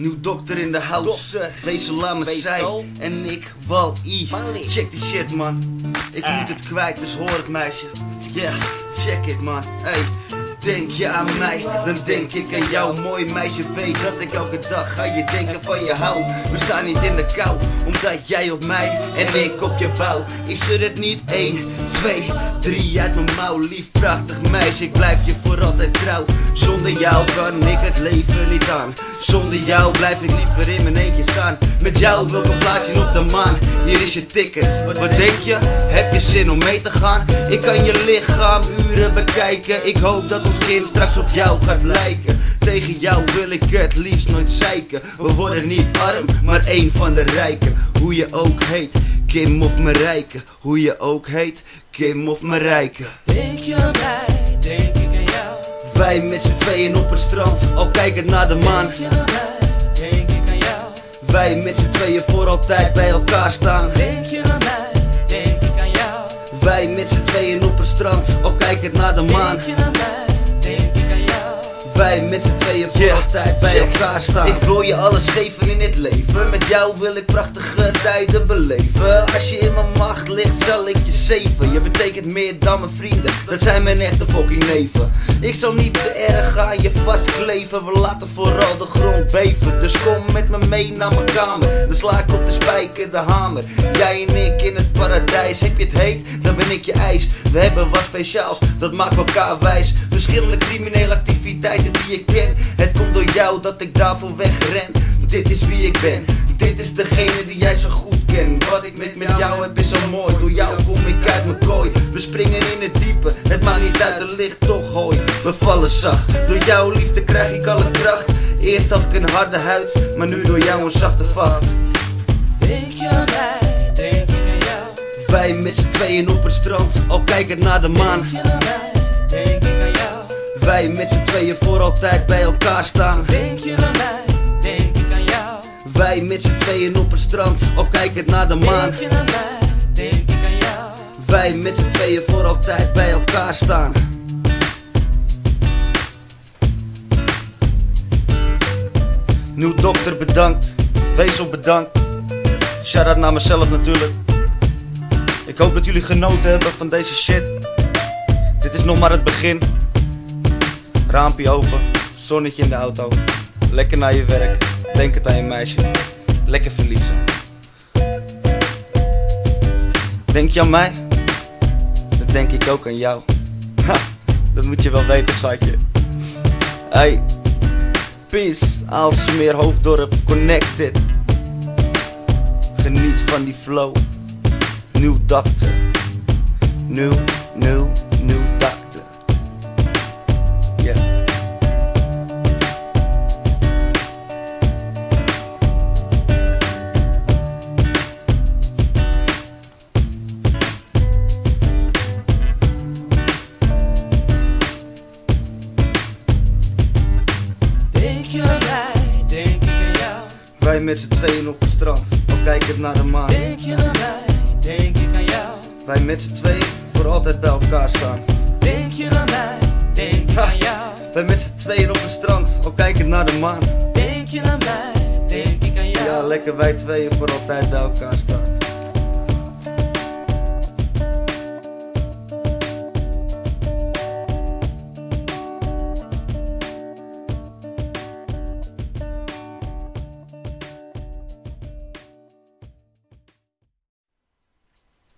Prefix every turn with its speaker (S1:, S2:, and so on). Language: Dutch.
S1: Nieuw dokter in de house, Wezel. zijn en ik val i. Check die shit man, ik
S2: Ah.
S1: moet het kwijt, dus hoor het meisje. Ja, check it man, hey. Denk je aan mij, dan denk ik aan jou. Mooi meisje, weet dat ik elke dag ga je denken van je hou. We staan niet in de kou, omdat jij op mij en ik op je bouw. Ik schud het niet 1, 2, 3 uit mijn mouw. Lief, prachtig meisje, ik blijf je voor altijd trouw. Zonder jou kan ik het leven niet aan. Zonder jou blijf ik liever in mijn eentje staan. Met jou wil ik een plaatsje op de maan. Hier is je ticket. Wat denk je? Heb je zin om mee te gaan? Ik kan je lichaam uren bekijken. Ik hoop dat ons kind straks op jou gaat lijken. Tegen jou wil ik het liefst nooit zeiken. We worden niet arm, maar één van de rijken. Hoe je ook heet, Kim of Marijke. Hoe je ook heet, Kim of Marijke.
S2: Denk je aan mij, denk ik aan jou.
S1: Wij met z'n tweeën op het strand, al kijkend naar de maan.
S2: Denk je aan mij, denk ik aan jou.
S1: Wij met z'n tweeën voor altijd bij elkaar staan.
S2: Denk je aan mij, denk ik aan jou.
S1: Wij met z'n tweeën op het strand, al kijkend naar de maan. Wij met z'n tweeën voor altijd bij elkaar staan. Ik wil je alles geven in het leven. Met jou wil ik prachtige tijden beleven. Als je in mijn macht ligt, zal ik je zeven. Je betekent meer dan mijn vrienden, dat zijn mijn echte fucking neven. Ik zal niet te erg aan je vastkleven. We laten vooral de grond beven. Dus kom met me mee naar mijn kamer. Dan sla ik op de spijker de hamer. Jij en ik in het paradijs. Heb je het heet, dan ben ik je ijs. We hebben wat speciaals, dat maakt elkaar wijs. Verschillende criminele activiteiten die ik ken. Het komt door jou dat ik daarvoor wegren. Dit is wie ik ben. Dit is degene die jij zo goed kent. Wat ik met, met jou heb is zo mooi. Door jou kom ik uit mijn kooi. We springen in het diepe. Het maakt niet uit, er ligt toch hooi. We vallen zacht. Door jouw liefde krijg ik alle kracht. Eerst had ik een harde huid, maar nu door jou een zachte vacht.
S2: Denk je aan mij, denk ik aan jou.
S1: Wij met z'n tweeën op het strand, al kijkend naar de maan.
S2: Denk je aan mij, denk ik.
S1: Wij met z'n tweeën voor altijd bij elkaar staan.
S2: Denk je aan mij, denk ik aan jou.
S1: Wij met z'n tweeën op het strand, al kijkend naar de maan.
S2: Denk je aan mij, denk ik aan jou.
S1: Wij met z'n tweeën voor altijd bij elkaar staan. Nieuw dokter bedankt, Wezel bedankt. Shout-out naar mezelf natuurlijk. Ik hoop dat jullie genoten hebben van deze shit. Dit is nog maar het begin. Raampje open, zonnetje in de auto. Lekker naar je werk, denk het aan je meisje. Lekker verliefd zijn. Denk je aan mij? Dan denk ik ook aan jou. Ha, dat moet je wel weten, schatje. Hey, peace, Aalsmeer, Hoofddorp, connected. Geniet van die flow. Nieuw dokter. Nieuw, nieuw, Wij met z'n tweeën op het strand, al kijkend naar de maan.
S2: Denk je aan mij, denk ik aan jou.
S1: Wij met z'n tweeën voor altijd bij elkaar staan.
S2: Denk je aan mij, denk ik aan jou.
S1: Wij met z'n tweeën op het strand, al kijkend naar de maan.
S2: Denk je aan mij, denk ik aan jou.
S1: Ja, lekker wij tweeën voor altijd bij elkaar staan.